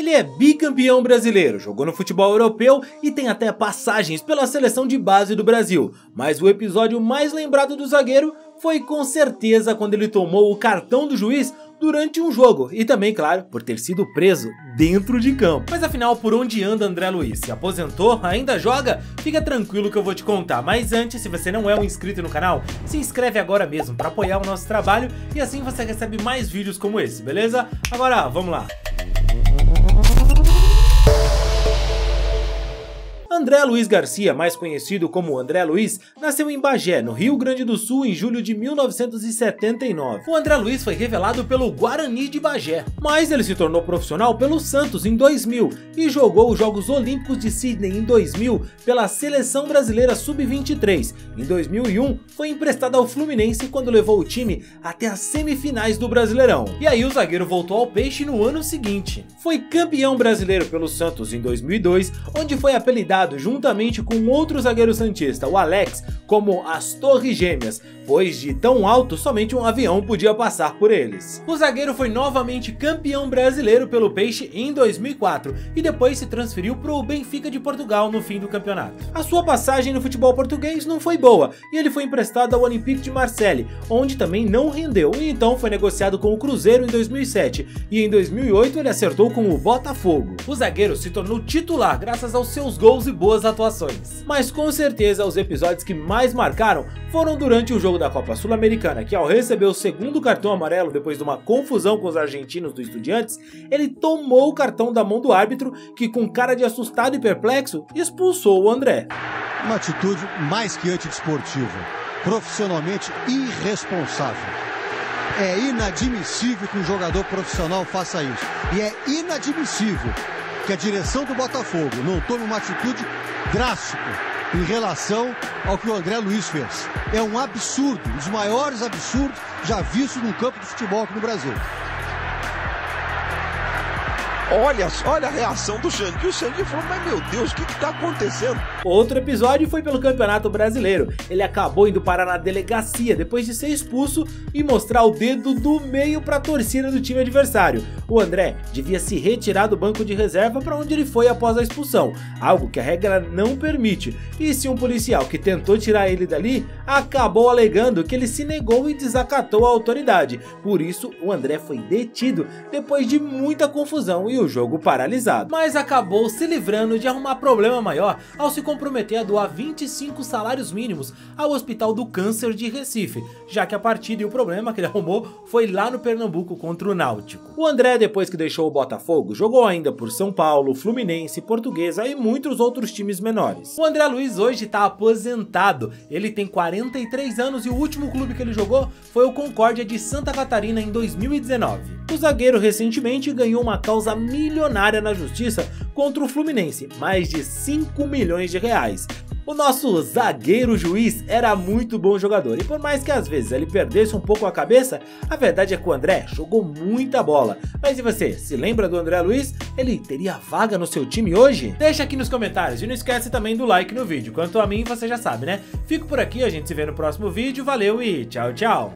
Ele é bicampeão brasileiro, jogou no futebol europeu e tem até passagens pela seleção de base do Brasil. Mas o episódio mais lembrado do zagueiro foi com certeza quando ele tomou o cartão do juiz durante um jogo e também, claro, por ter sido preso dentro de campo. Mas afinal, por onde anda André Luiz? Se aposentou? Ainda joga? Fica tranquilo que eu vou te contar. Mas antes, se você não é um inscrito no canal, se inscreve agora mesmo para apoiar o nosso trabalho e assim você recebe mais vídeos como esse, beleza? Agora, vamos lá. André Luiz Garcia, mais conhecido como André Luiz, nasceu em Bagé, no Rio Grande do Sul, em julho de 1979. O André Luiz foi revelado pelo Guarani de Bagé, mas ele se tornou profissional pelo Santos em 2000 e jogou os Jogos Olímpicos de Sydney em 2000 pela Seleção Brasileira Sub-23. Em 2001, foi emprestado ao Fluminense quando levou o time até as semifinais do Brasileirão. E aí o zagueiro voltou ao Peixe no ano seguinte. Foi campeão brasileiro pelo Santos em 2002, onde foi apelidado juntamente com outro zagueiro santista, o Alex, como as Torres Gêmeas, pois de tão alto somente um avião podia passar por eles. O zagueiro foi novamente campeão brasileiro pelo Peixe em 2004 e depois se transferiu para o Benfica de Portugal no fim do campeonato. A sua passagem no futebol português não foi boa e ele foi emprestado ao Olympique de Marseille, onde também não rendeu e então foi negociado com o Cruzeiro em 2007 e em 2008 ele acertou com o Botafogo. O zagueiro se tornou titular graças aos seus gols boas atuações. Mas com certeza os episódios que mais marcaram foram durante o jogo da Copa Sul-Americana, que ao receber o segundo cartão amarelo depois de uma confusão com os argentinos do Estudiantes, ele tomou o cartão da mão do árbitro, que com cara de assustado e perplexo, expulsou o André. Uma atitude mais que antidesportiva, profissionalmente irresponsável. É inadmissível que um jogador profissional faça isso. E é inadmissível que a direção do Botafogo não tome uma atitude drástica em relação ao que o André Luiz fez. É um absurdo, um dos maiores absurdos já vistos num campo de futebol aqui no Brasil. Olha, olha a reação do Xande. O Xande falou, mas meu Deus, o que está acontecendo? Outro episódio foi pelo Campeonato Brasileiro. Ele acabou indo parar na delegacia depois de ser expulso e mostrar o dedo do meio para a torcida do time adversário. O André devia se retirar do banco de reserva para onde ele foi após a expulsão, algo que a regra não permite. E se um policial que tentou tirar ele dali acabou alegando que ele se negou e desacatou a autoridade. Por isso, o André foi detido depois de muita confusão e o jogo paralisado. Mas acabou se livrando de arrumar problema maior ao se comprometer a doar 25 salários mínimos ao Hospital do Câncer de Recife, já que a partida e o problema que ele arrumou foi lá no Pernambuco contra o Náutico. O André, depois que deixou o Botafogo, jogou ainda por São Paulo, Fluminense, Portuguesa e muitos outros times menores. O André Luiz hoje está aposentado, ele tem 43 anos e o último clube que ele jogou foi o Concórdia de Santa Catarina em 2019. O zagueiro recentemente ganhou uma causa milionária na justiça contra o Fluminense, mais de 5 milhões de reais. O nosso zagueiro juiz era muito bom jogador e por mais que às vezes ele perdesse um pouco a cabeça, a verdade é que o André jogou muita bola. Mas e você, se lembra do André Luiz? Ele teria vaga no seu time hoje? Deixa aqui nos comentários e não esquece também do like no vídeo. Quanto a mim, você já sabe, né? Fico por aqui, a gente se vê no próximo vídeo, valeu e tchau, tchau!